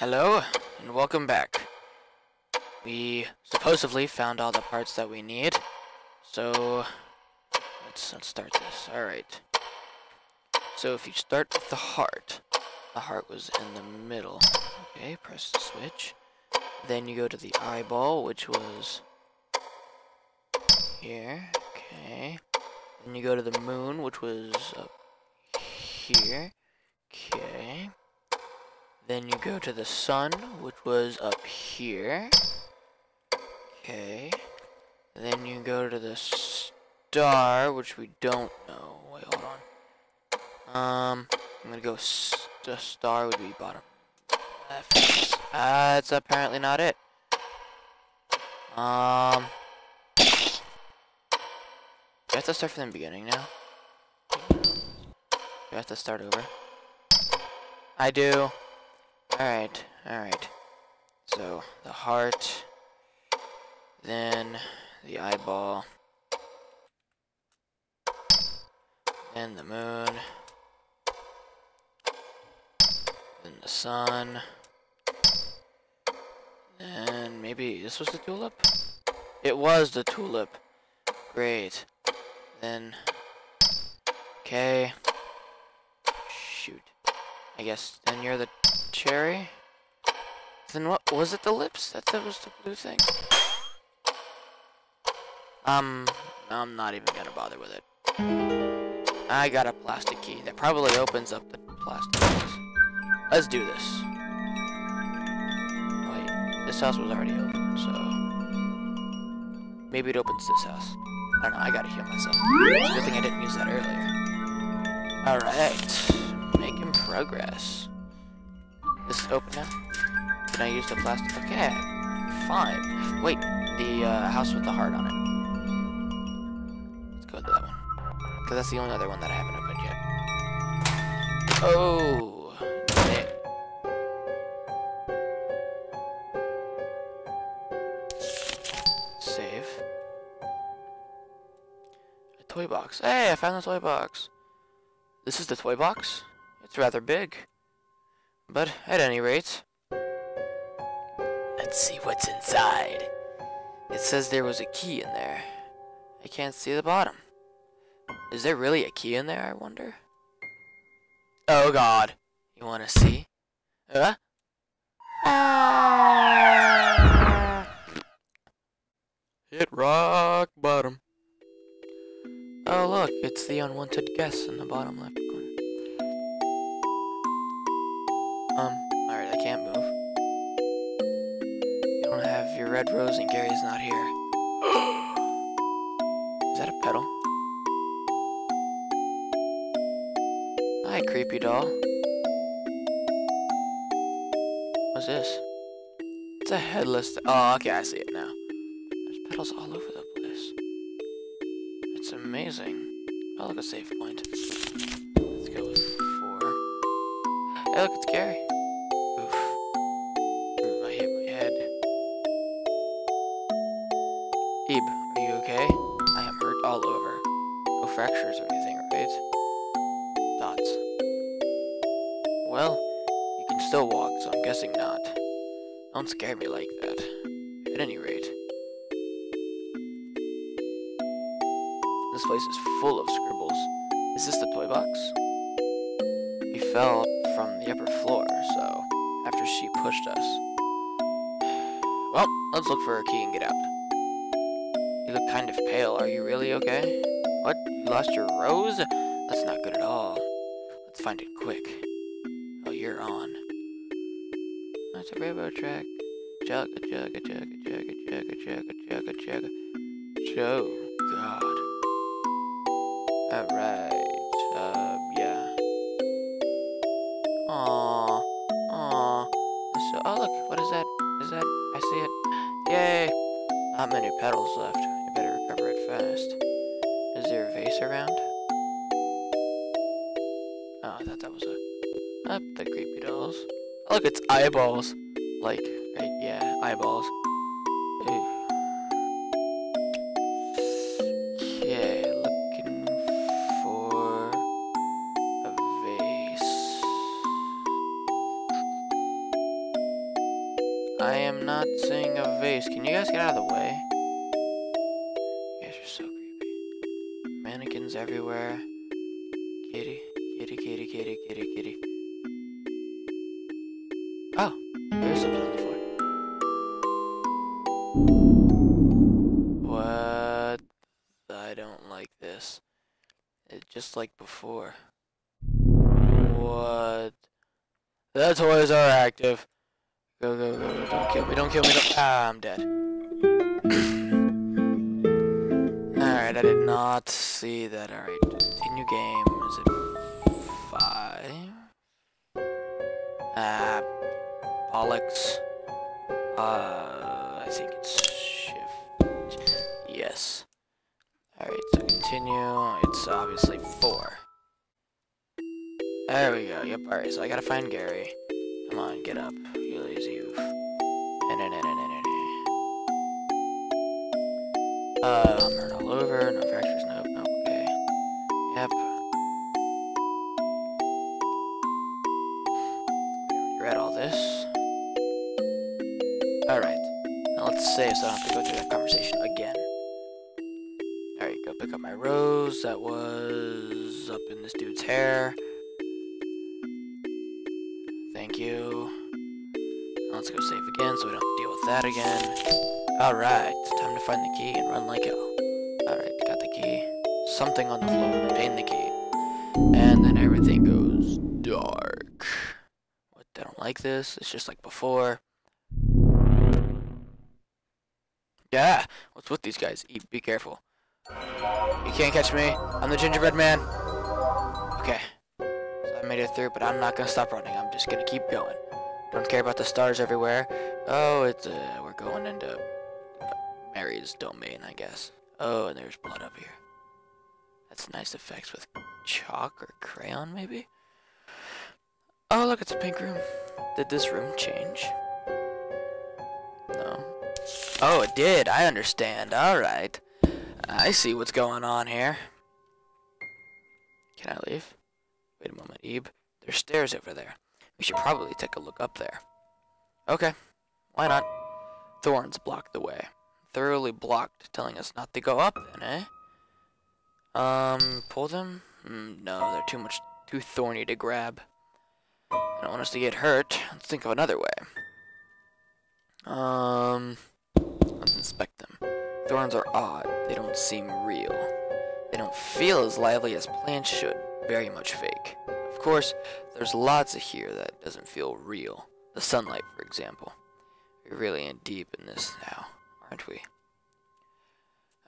Hello, and welcome back. We supposedly found all the parts that we need, so let's, let's start this. Alright. So if you start with the heart, the heart was in the middle. Okay, press the switch. Then you go to the eyeball, which was here. Okay. Then you go to the moon, which was up here. Okay. Then you go to the sun, which was up here. Okay. Then you go to the star, which we don't know. Wait, hold on. Um, I'm gonna go the star would be bottom left. That's apparently not it. Um, do I have to start from the beginning now? Do I have to start over? I do. Alright, alright. So, the heart, then the eyeball, then the moon, then the sun, then maybe this was the tulip? It was the tulip. Great. Then, okay. Shoot. I guess then you're the cherry? Then what was it? The lips? That, that was the blue thing. Um, I'm not even gonna bother with it. I got a plastic key that probably opens up the plastic keys. Let's do this. Wait, this house was already open, so maybe it opens this house. I don't know. I gotta heal myself. Good thing I didn't use that earlier. All right, making progress. This is open now? Can I use the plastic? Okay, fine. Wait, the uh, house with the heart on it. Let's go to that one. Because that's the only other one that I haven't opened yet. Oh, Save. A toy box. Hey, I found the toy box. This is the toy box? It's rather big. But at any rate, let's see what's inside. It says there was a key in there. I can't see the bottom. Is there really a key in there, I wonder? Oh god. You wanna see? Huh? Ah! Hit rock bottom. Oh look, it's the unwanted guest in the bottom left Um, alright, I can't move. You don't have your red rose and Garry's not here. Is that a petal? Hi, creepy doll. What's this? It's a headless... Oh, okay, I see it now. There's petals all over the place. It's amazing. Oh, look, a save point. Let's go with four. Hey, look, it's Garry. Anything, right? Dots. Well, you can still walk, so I'm guessing not. Don't scare me like that. At any rate. This place is full of scribbles. Is this the toy box? We fell from the upper floor, so after she pushed us. Well, let's look for a key and get out. You look kind of pale. Are you really okay? You lost your rose? That's not good at all. Let's find it quick. Oh, you're on. That's a railroad track. Chugga, chugga, chugga, chugga, chugga, chugga, chugga, chugga. Joe, God. Alright, um, yeah. Aww, aww. So, oh look, what is that? Is that, I see it. Yay! Not many petals left. You better recover it fast. There around? Oh, I thought that was a... Up the creepy dolls. Oh, look, it's eyeballs. Like, right, yeah, eyeballs. Ooh. Okay, looking for a vase. I am not seeing a vase. Can you guys get out of the way? Before. What? The toys are active. Go, go, go, go. Don't kill me, don't kill me. Don't... Ah, I'm dead. Alright, I did not see that. Alright, continue game. Is it five? Ah, bollocks. Uh, I think it's shift. Yes. Alright, so continue. It's obviously four. There we go. Yep, alright, so I gotta find Garry. Come on, get up, you lazy oof. Uh, I'm hurt all over, no fractures, nope, nope, okay. Yep. Read all this. Alright. Now let's save so I don't have to go through that conversation again. Alright, go pick up my rose that was Thank you. Let's go save again so we don't deal with that again. Alright, time to find the key and run like hell. Alright, got the key. Something on the floor, pain the key. And then everything goes dark. What, I don't like this. It's just like before. Yeah, what's with these guys? Be careful. You can't catch me. I'm the gingerbread man. Made it through, but I'm not gonna stop running. I'm just gonna keep going. Don't care about the stars everywhere. Oh, it's uh, we're going into Mary's domain, I guess. Oh, and there's blood up here. That's nice effects with chalk or crayon, maybe? Oh, look, it's a pink room. Did this room change? No. Oh, it did. I understand. Alright. I see what's going on here. Can I leave? Wait a moment, Ib. There's stairs over there. We should probably take a look up there. Okay. Why not? Thorns block the way. Thoroughly blocked, telling us not to go up then, eh? Um, pull them? Mm, no, they're too much, too thorny to grab. I don't want us to get hurt. Let's think of another way. Um, let's inspect them. Thorns are odd. They don't seem real. They don't feel as lively as plants should. Very much fake. Of course, there's lots of here that doesn't feel real. The sunlight, for example. We're really in deep in this now, aren't we?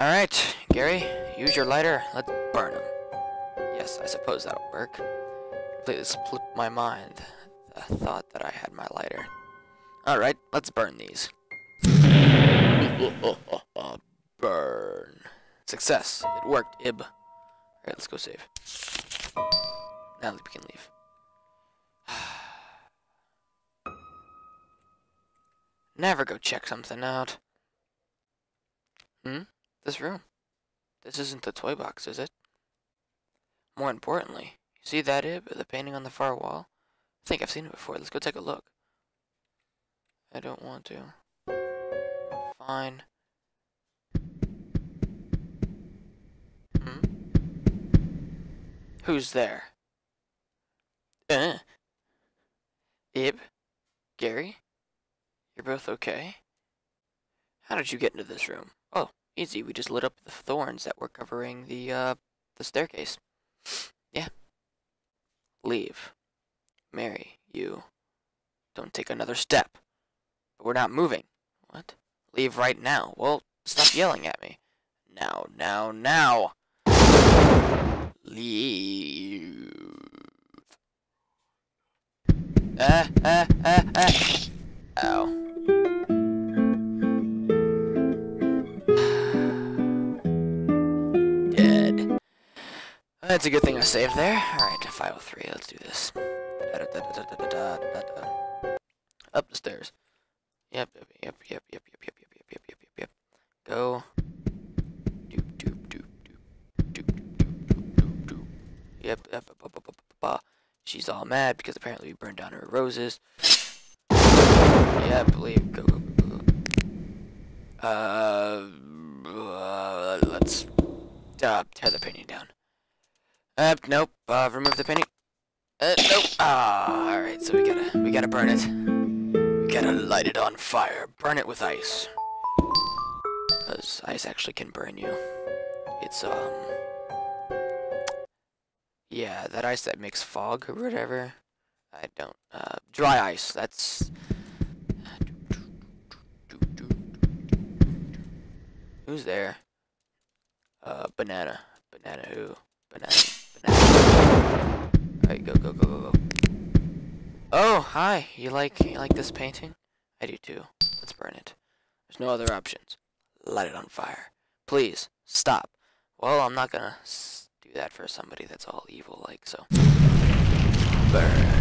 Alright, Garry, use your lighter. Let's burn them. Yes, I suppose that'll work. Completely slipped my mind. The thought that I had my lighter. Alright, let's burn these. burn. Success. It worked, Ib. Alright, let's go save. Now we can leave. Never go check something out. Hmm? This room. This isn't the toy box, is it? More importantly, you see that Ib, the painting on the far wall? I think I've seen it before. Let's go take a look. I don't want to. Fine. Hmm? Who's there? Ib? Garry? You're both okay? How did you get into this room? Oh, easy. We just lit up the thorns that were covering the, uh, the staircase. yeah. Leave. Mary, you. Don't take another step. But we're not moving. What? Leave right now. Well, stop yelling at me. Now, now, now! Leave. Ah, ah, ah, ah. Ow. Dead. That's a good thing I saved there. Alright, 503, let's do this. Up the stairs. Yep, yep, yep, yep, yep, yep, yep, yep, yep, yep, yep, yep. Go. Doop, doop, doop, doop, doop, doop, doop, doop. Yep, yep, yep, yep, yep, yep, She's all mad because apparently we burned down her roses. yeah, I believe. Go, go, go. Uh, uh, let's uh, tear the painting down. Uh, nope. Uh, remove the painting. Uh, nope. Ah, all right. So we gotta, we gotta burn it. We gotta light it on fire. Burn it with ice. Cause ice actually can burn you. It's um, yeah, that ice that makes fog or whatever. I don't. Uh, dry ice. That's. Who's there? Uh, banana. Banana who? Banana. Banana. Alright, go, go, go, go, go. Oh, hi. You like you like this painting? I do too. Let's burn it. There's no other options. Light it on fire. Please, stop. Well, I'm not gonna do that for somebody that's all evil like, so. Burn.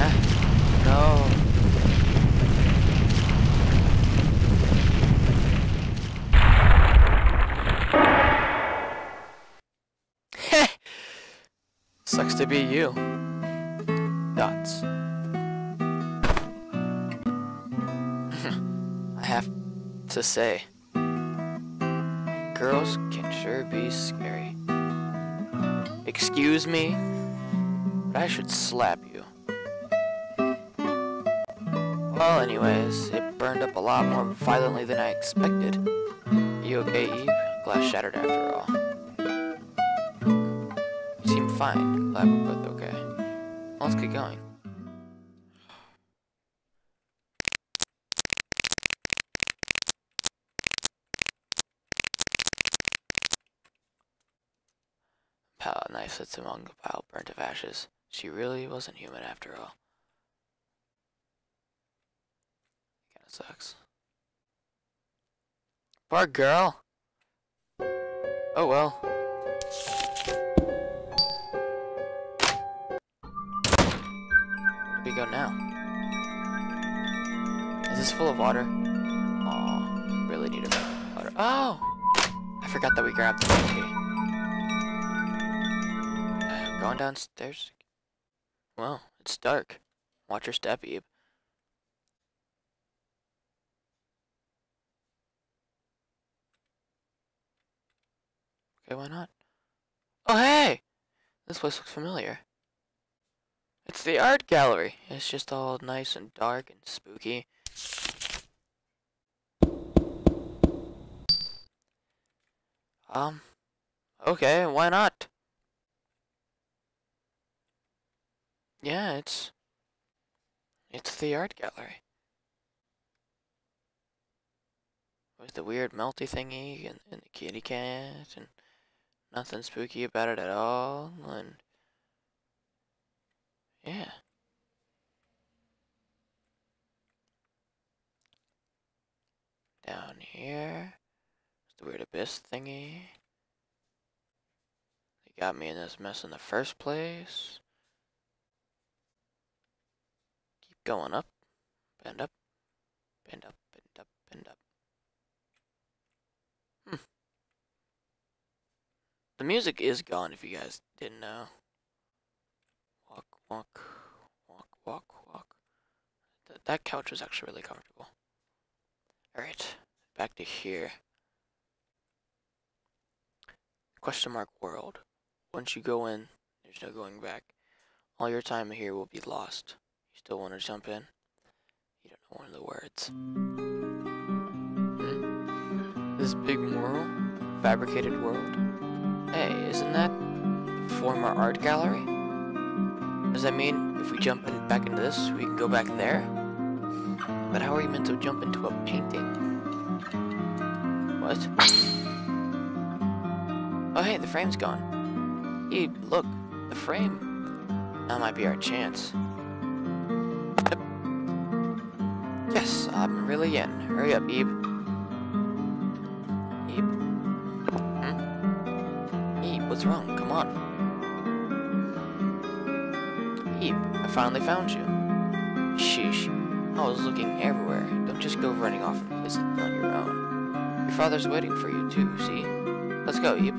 Ah, no. Sucks to be you. Dots. I have to say, girls can sure be scary. Excuse me, but I should slap you. Well, anyways, it burned up a lot more violently than I expected. You okay, Ib? Glass shattered after all. You seem fine. Glad we're both okay. Well, let's get going. Pal knife sits among the pile burnt of ashes. She really wasn't human after all. Kinda sucks. Poor girl. Oh well. Where do we go now? Is this full of water? Aw, really need a water. Oh! I forgot that we grabbed the monkey. Going downstairs. Well, it's dark. Watch your step, Ib. Okay, why not? Oh, hey! This place looks familiar. It's the art gallery. It's just all nice and dark and spooky. Um, okay, why not? Yeah, it's... It's the art gallery. With the weird melty thingy and, and the kitty cat and nothing spooky about it at all and yeah. Down here, it's the weird abyss thingy. They got me in this mess in the first place. Keep going up, bend up, bend up, bend up, bend up. Hmm. The music is gone if you guys didn't know. Walk, walk, walk, walk, walk. Th that couch was actually really comfortable. Alright, back to here. Question mark world. Once you go in, there's no going back. All your time here will be lost. Still want to jump in? You don't know one of the words. Hmm? This big mural? Fabricated world? Hey, isn't that former art gallery? Does that mean if we jump back into this, we can go back there? But how are you meant to jump into a painting? What? Oh hey, the frame's gone. Hey, look, the frame. That might be our chance. I'm really in. Hurry up, Ib. Ib? Hmm? Ib, what's wrong? Come on. Ib, I finally found you. Sheesh. I was looking everywhere. Don't just go running off in places on your own. Your father's waiting for you too, see? Let's go, Ib.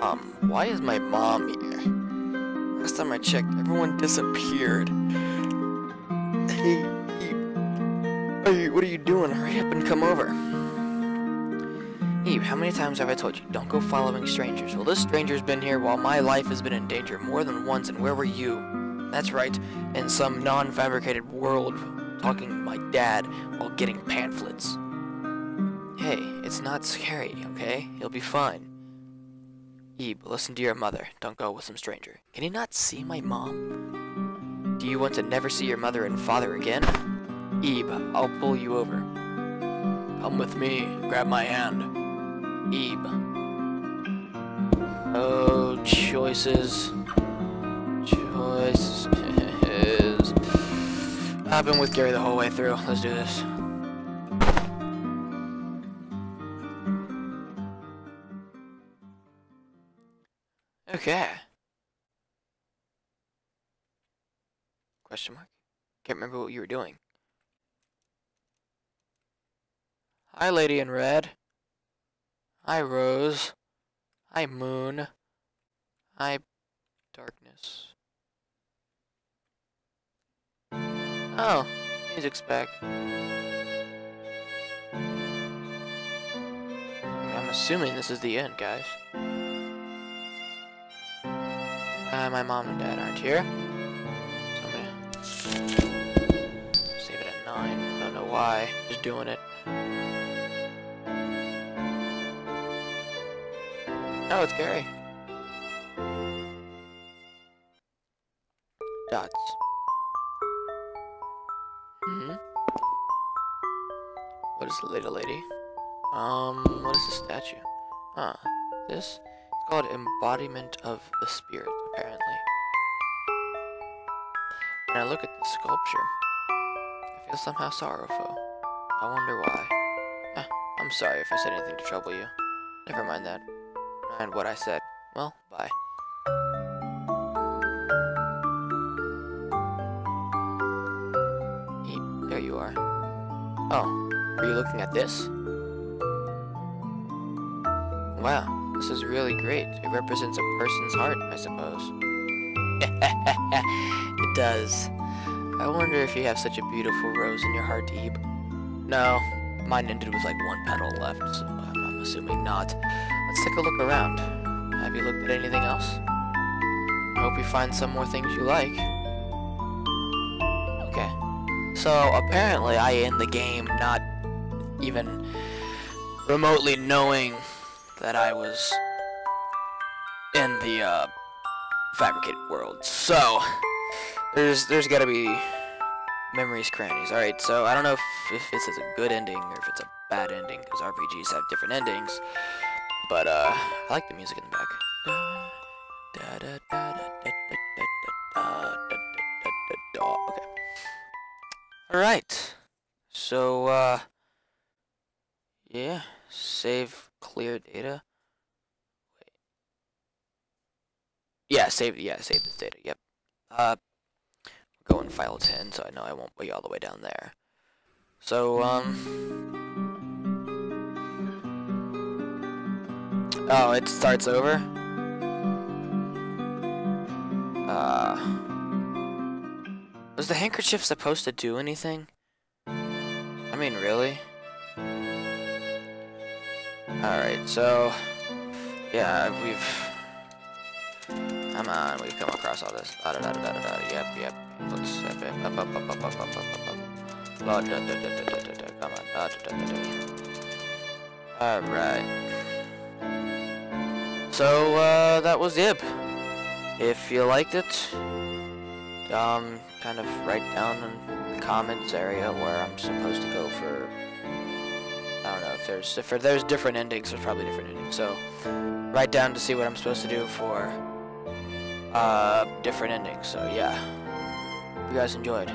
Um, why is my mom here? Last time I checked, everyone disappeared. Hey, are you, what are you doing? Hurry up and come over. Ib, how many times have I told you, don't go following strangers? Well, this stranger's been here while my life has been in danger more than once, and where were you? That's right, in some non-fabricated world, talking to my dad while getting pamphlets. Hey, it's not scary, okay? You'll be fine. Ib, listen to your mother. Don't go with some stranger. Can you not see my mom? Do you want to never see your mother and father again? Ib, I'll pull you over. Come with me. Grab my hand. Ib. Oh, choices. Choices. I've been with Garry the whole way through. Let's do this. Okay. Question mark? Can't remember what you were doing. Hi, Lady in Red. Hi, Rose. Hi, Moon. Hi, Darkness. Oh, music's back. I'm assuming this is the end, guys. Uh, my mom and dad aren't here. So I'm gonna save it at 9. Don't know why. Just doing it. Oh, it's Garry. Dots. Mm hmm What is the little lady? Um, what is the statue? Huh. This? It's called Embodiment of the Spirit, apparently. When I look at the sculpture, I feel somehow sorrowful. I wonder why. Eh, I'm sorry if I said anything to trouble you. Never mind that. And what I said. Well, bye. There you are. Oh, are you looking at this? Wow, this is really great. It represents a person's heart, I suppose. it does. I wonder if you have such a beautiful rose in your heart, Ib. No, mine ended with like one petal left, so I'm assuming not. Let's take a look around. Have you looked at anything else? I hope you find some more things you like. Okay. So, apparently I end the game not even remotely knowing that I was in the uh, fabricated world. So there's there's got to be memories crannies. All right, so I don't know if, if this is a good ending or if it's a bad ending because RPGs have different endings. But uh, I like the music in the back. Okay. All right. So uh, yeah, save clear data. Wait. Yeah, save yeah, save this data. Yep. Uh go in file 10 so I know I won't be all the way down there. So um Oh, it starts over? Uh Was the handkerchief supposed to do anything? I mean, really? Alright, so, yeah, we've, come on, we've come across all this, da da da da da da, yep, yep, let's, up, up, up, up, up, up, up, up, up, come on. Alright. So, uh, that was Ib. If you liked it, um, kind of write down in the comments area where I'm supposed to go for I don't know if there's if there's different endings. There's probably different endings. So write down to see what I'm supposed to do for uh, different endings. So yeah, Hope you guys enjoyed.